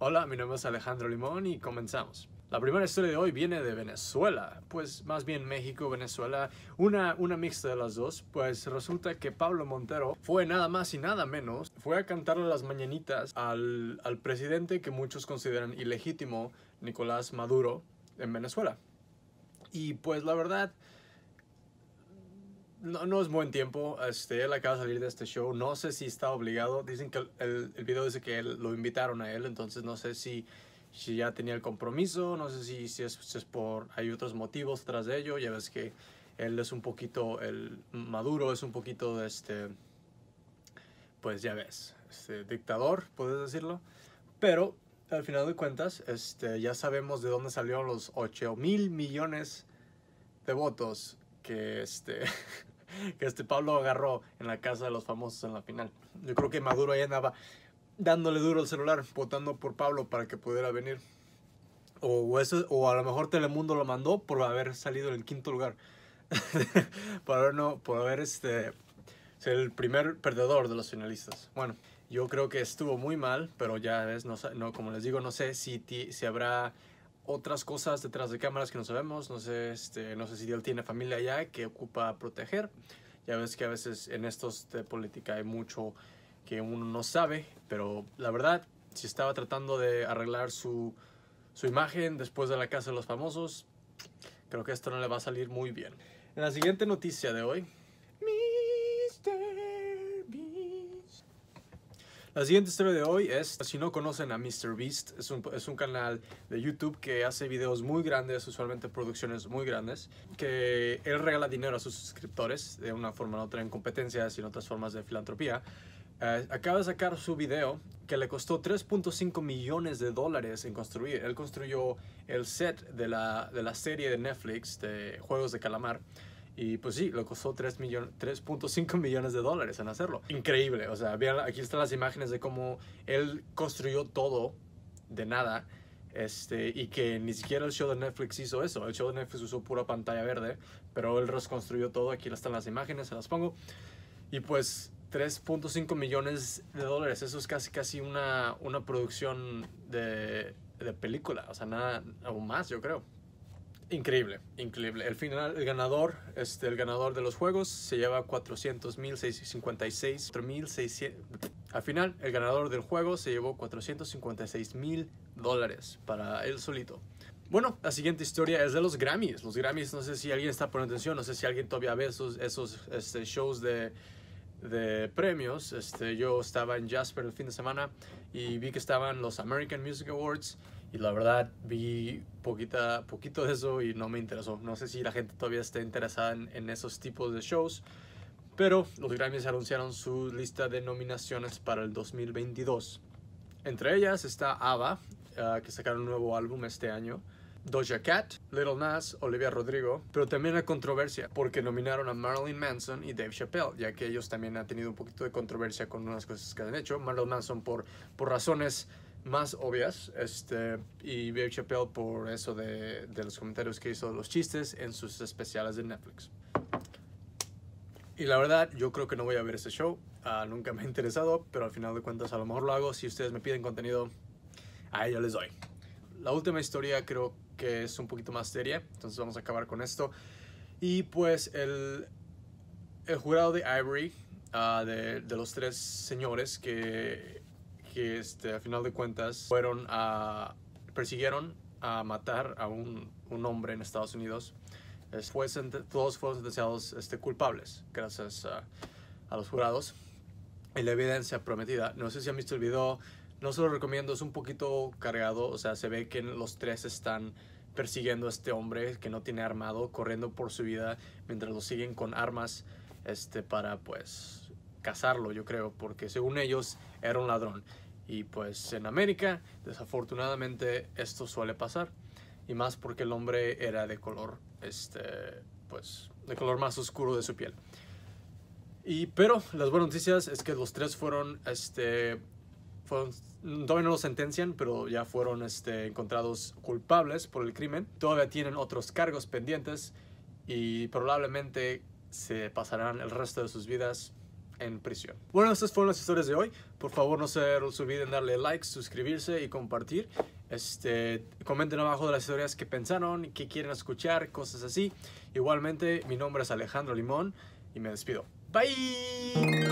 Hola, mi nombre es Alejandro Limón y comenzamos. La primera historia de hoy viene de Venezuela, pues más bien México, Venezuela, una, una mixta de las dos, pues resulta que Pablo Montero fue nada más y nada menos, fue a cantarle las mañanitas al, al presidente que muchos consideran ilegítimo, Nicolás Maduro, en Venezuela. Y pues la verdad, no, no, es buen tiempo. Este, él acaba de salir de este show. No sé si está obligado. Dicen que el, el video dice que él, lo invitaron a él. Entonces no sé si, si ya tenía el compromiso. No sé si, si, es, es, por... Hay otros motivos tras de ello. Ya ves que él es un poquito... El Maduro es un poquito de este... Pues ya ves. Este, dictador, puedes decirlo. Pero al final de cuentas, este, ya sabemos de dónde salieron los 8 mil millones de votos que este, que este Pablo agarró en la casa de los famosos en la final. Yo creo que Maduro ahí andaba dándole duro al celular, votando por Pablo para que pudiera venir. O, eso, o a lo mejor Telemundo lo mandó por haber salido en el quinto lugar. por haber, no, por haber este, ser el primer perdedor de los finalistas. Bueno, yo creo que estuvo muy mal, pero ya ves, no, no, como les digo, no sé si, si habrá otras cosas detrás de cámaras que no sabemos. No sé, este, no sé si él tiene familia allá que ocupa proteger. Ya ves que a veces en estos de política hay mucho que uno no sabe, pero la verdad, si estaba tratando de arreglar su, su imagen después de la casa de los famosos, creo que esto no le va a salir muy bien. En la siguiente noticia de hoy, La siguiente historia de hoy es, si no conocen a MrBeast, es un, es un canal de YouTube que hace videos muy grandes, usualmente producciones muy grandes, que él regala dinero a sus suscriptores de una forma u otra en competencias y en otras formas de filantropía. Uh, acaba de sacar su video que le costó 3.5 millones de dólares en construir. Él construyó el set de la, de la serie de Netflix de Juegos de Calamar. Y pues sí, le costó 3.5 millones de dólares en hacerlo. Increíble. O sea, vean, aquí están las imágenes de cómo él construyó todo de nada. Este, y que ni siquiera el show de Netflix hizo eso. El show de Netflix usó pura pantalla verde. Pero él reconstruyó todo. Aquí están las imágenes, se las pongo. Y pues 3.5 millones de dólares. Eso es casi, casi una, una producción de, de película. O sea, nada, aún más, yo creo. Increíble, increíble. El final, el ganador, este, el ganador de los juegos se lleva 400 mil 56 Al final, el ganador del juego se llevó 456 mil dólares para él solito. Bueno, la siguiente historia es de los Grammys. Los Grammys, no sé si alguien está poniendo atención, no sé si alguien todavía ve esos, esos este, shows de, de premios. Este, yo estaba en Jasper el fin de semana y vi que estaban los American Music Awards y la verdad vi poquita, poquito de eso y no me interesó. No sé si la gente todavía está interesada en, en esos tipos de shows, pero los Grammys anunciaron su lista de nominaciones para el 2022. Entre ellas está ABBA, uh, que sacaron un nuevo álbum este año. Doja Cat, Little Nas, Olivia Rodrigo, pero también hay controversia porque nominaron a Marilyn Manson y Dave Chappelle, ya que ellos también han tenido un poquito de controversia con unas cosas que han hecho. Marilyn Manson por, por razones más obvias este, y Dave Chappelle por eso de, de los comentarios que hizo, los chistes en sus especiales de Netflix. Y la verdad, yo creo que no voy a ver ese show. Uh, nunca me ha interesado, pero al final de cuentas a lo mejor lo hago. Si ustedes me piden contenido, a ellos les doy. La última historia creo que es un poquito más seria, entonces vamos a acabar con esto. Y pues el, el jurado de Ivory, uh, de, de, los tres señores que, que este, a final de cuentas fueron a, persiguieron a matar a un, un hombre en Estados Unidos, fue, todos fueron sentenciados este, culpables gracias a, a los jurados. Y la evidencia prometida, no sé si han visto el video, no se lo recomiendo, es un poquito cargado, o sea, se ve que los tres están persiguiendo a este hombre que no tiene armado, corriendo por su vida mientras lo siguen con armas este, para pues cazarlo, yo creo, porque según ellos era un ladrón. Y pues en América, desafortunadamente, esto suele pasar. Y más porque el hombre era de color, este, pues, de color más oscuro de su piel. Y, pero las buenas noticias es que los tres fueron, este, fueron, todavía no los sentencian, pero ya fueron este, encontrados culpables por el crimen. Todavía tienen otros cargos pendientes y probablemente se pasarán el resto de sus vidas en prisión. Bueno, estas fueron las historias de hoy. Por favor, no se olviden darle like, suscribirse y compartir. Este, comenten abajo de las historias que pensaron, que quieren escuchar, cosas así. Igualmente, mi nombre es Alejandro Limón y me despido. Bye.